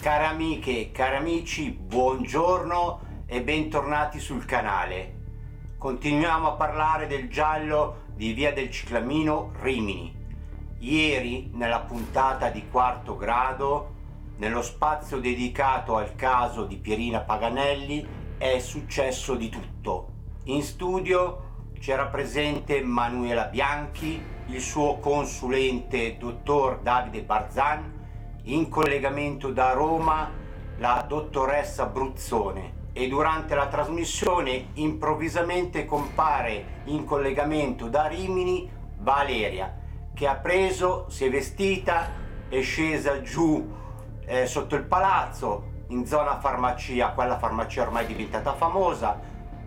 Care amiche, cari amici, buongiorno e bentornati sul canale. Continuiamo a parlare del giallo di Via del Ciclamino Rimini. Ieri, nella puntata di quarto grado, nello spazio dedicato al caso di Pierina Paganelli, è successo di tutto. In studio c'era presente Manuela Bianchi, il suo consulente dottor Davide Barzan, in collegamento da Roma la dottoressa Bruzzone e durante la trasmissione improvvisamente compare in collegamento da Rimini Valeria che ha preso, si è vestita, è scesa giù eh, sotto il palazzo in zona farmacia, quella farmacia ormai diventata famosa,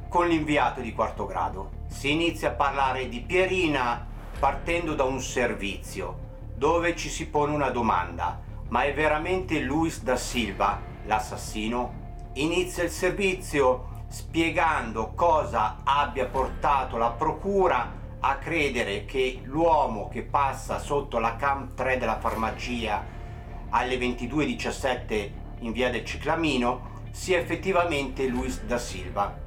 con l'inviato di quarto grado. Si inizia a parlare di Pierina partendo da un servizio dove ci si pone una domanda ma è veramente Luis da Silva l'assassino? Inizia il servizio spiegando cosa abbia portato la procura a credere che l'uomo che passa sotto la cam 3 della farmacia alle 22.17 in via del Ciclamino sia effettivamente Luis da Silva.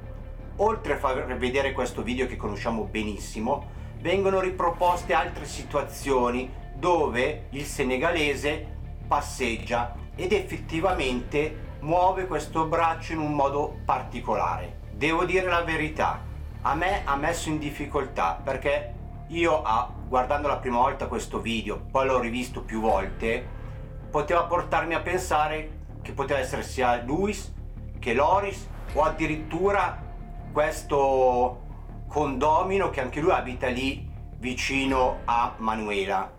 Oltre a far vedere questo video che conosciamo benissimo, vengono riproposte altre situazioni dove il senegalese passeggia ed effettivamente muove questo braccio in un modo particolare. Devo dire la verità, a me ha messo in difficoltà perché io ah, guardando la prima volta questo video, poi l'ho rivisto più volte, poteva portarmi a pensare che poteva essere sia Luis che Loris o addirittura questo condomino che anche lui abita lì vicino a Manuela.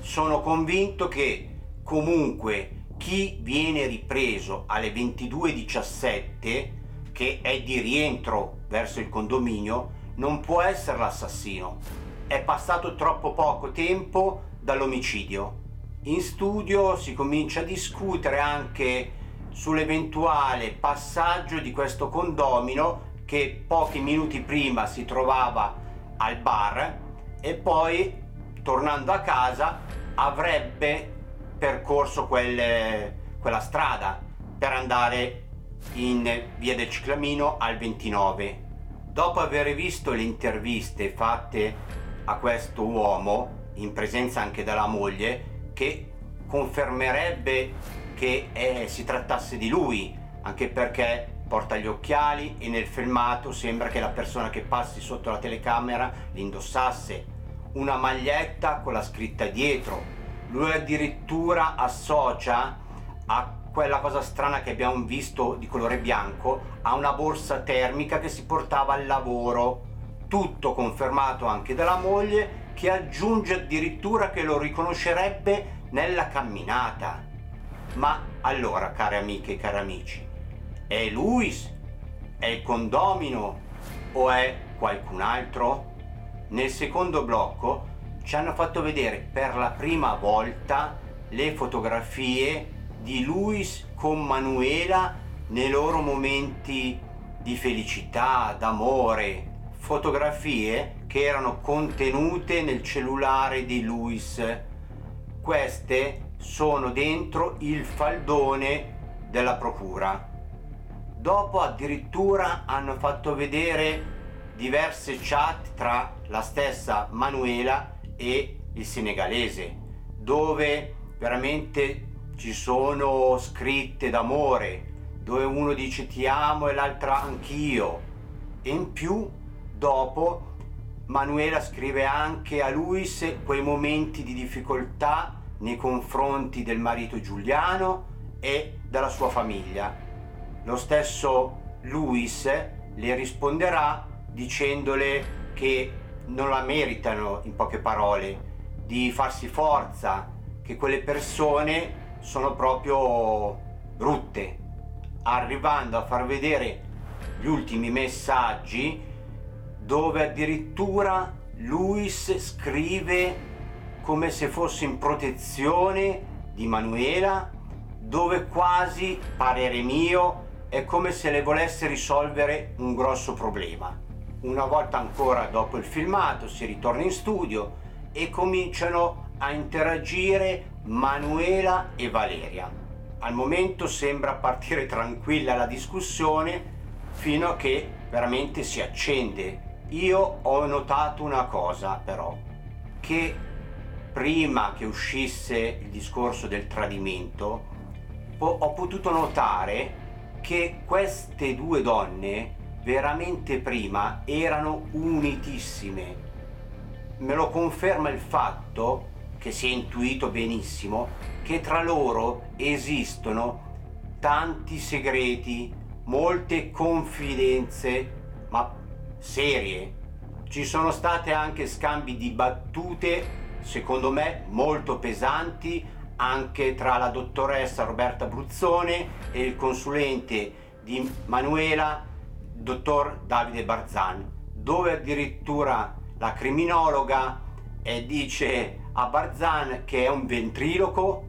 Sono convinto che comunque chi viene ripreso alle 22.17 che è di rientro verso il condominio non può essere l'assassino. È passato troppo poco tempo dall'omicidio. In studio si comincia a discutere anche sull'eventuale passaggio di questo condomino che pochi minuti prima si trovava al bar e poi tornando a casa avrebbe percorso quelle, quella strada per andare in via del Ciclamino al 29. Dopo aver visto le interviste fatte a questo uomo, in presenza anche della moglie, che confermerebbe che eh, si trattasse di lui, anche perché porta gli occhiali e nel filmato sembra che la persona che passi sotto la telecamera li indossasse una maglietta con la scritta dietro, lui addirittura associa a quella cosa strana che abbiamo visto di colore bianco a una borsa termica che si portava al lavoro. Tutto confermato anche dalla moglie che aggiunge addirittura che lo riconoscerebbe nella camminata. Ma allora, care amiche e cari amici, è Luis? È il condomino? O è qualcun altro? Nel secondo blocco ci hanno fatto vedere per la prima volta le fotografie di Luis con Manuela nei loro momenti di felicità, d'amore, fotografie che erano contenute nel cellulare di Luis. Queste sono dentro il faldone della procura. Dopo addirittura hanno fatto vedere diverse chat tra la stessa Manuela e il senegalese, dove veramente ci sono scritte d'amore, dove uno dice ti amo e l'altra anch'io. E in più, dopo, Manuela scrive anche a Luis quei momenti di difficoltà nei confronti del marito Giuliano e della sua famiglia. Lo stesso Luis le risponderà dicendole che non la meritano, in poche parole, di farsi forza, che quelle persone sono proprio brutte, arrivando a far vedere gli ultimi messaggi dove addirittura Luis scrive come se fosse in protezione di Manuela, dove quasi, parere mio, è come se le volesse risolvere un grosso problema. Una volta ancora dopo il filmato si ritorna in studio e cominciano a interagire Manuela e Valeria. al momento sembra partire tranquilla la discussione fino a che veramente si accende. Io ho notato una cosa però, che prima che uscisse il discorso del tradimento, ho potuto notare che queste due donne veramente prima erano unitissime. Me lo conferma il fatto che si è intuito benissimo che tra loro esistono tanti segreti, molte confidenze, ma serie. Ci sono state anche scambi di battute, secondo me, molto pesanti anche tra la dottoressa Roberta Bruzzone e il consulente di Manuela, dottor Davide Barzan, dove addirittura la criminologa eh, dice a Barzan che è un ventriloco,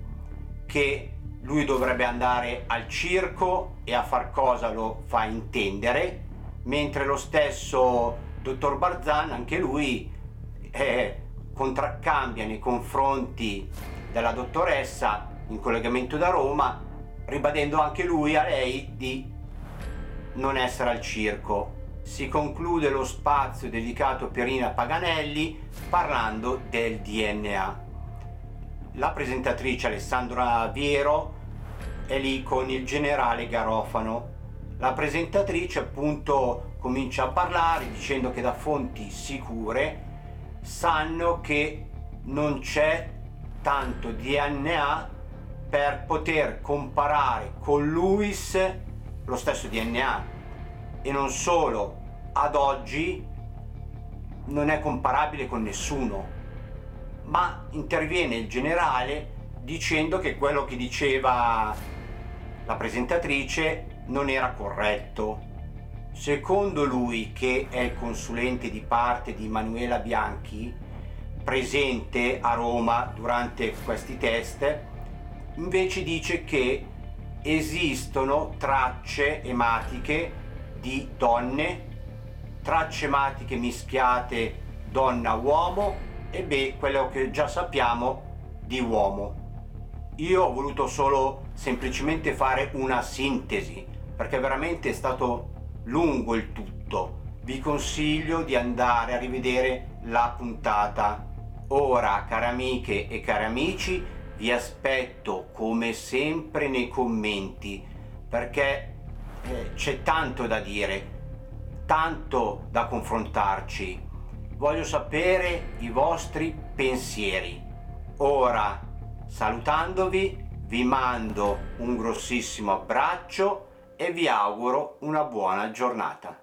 che lui dovrebbe andare al circo e a far cosa lo fa intendere, mentre lo stesso dottor Barzan, anche lui, eh, contraccambia nei confronti della dottoressa in collegamento da Roma, ribadendo anche lui a lei di non essere al circo. Si conclude lo spazio dedicato a Pierina Paganelli parlando del DNA. La presentatrice Alessandra Viero è lì con il generale Garofano. La presentatrice appunto comincia a parlare dicendo che da fonti sicure sanno che non c'è tanto DNA per poter comparare con Lewis lo stesso DNA e non solo ad oggi non è comparabile con nessuno ma interviene il generale dicendo che quello che diceva la presentatrice non era corretto. Secondo lui che è il consulente di parte di Manuela Bianchi presente a Roma durante questi test, invece dice che esistono tracce ematiche di donne, tracce ematiche mischiate donna-uomo e beh, quello che già sappiamo di uomo. Io ho voluto solo semplicemente fare una sintesi, perché veramente è stato lungo il tutto. Vi consiglio di andare a rivedere la puntata Ora, care amiche e cari amici, vi aspetto come sempre nei commenti perché eh, c'è tanto da dire, tanto da confrontarci. Voglio sapere i vostri pensieri. Ora, salutandovi, vi mando un grossissimo abbraccio e vi auguro una buona giornata.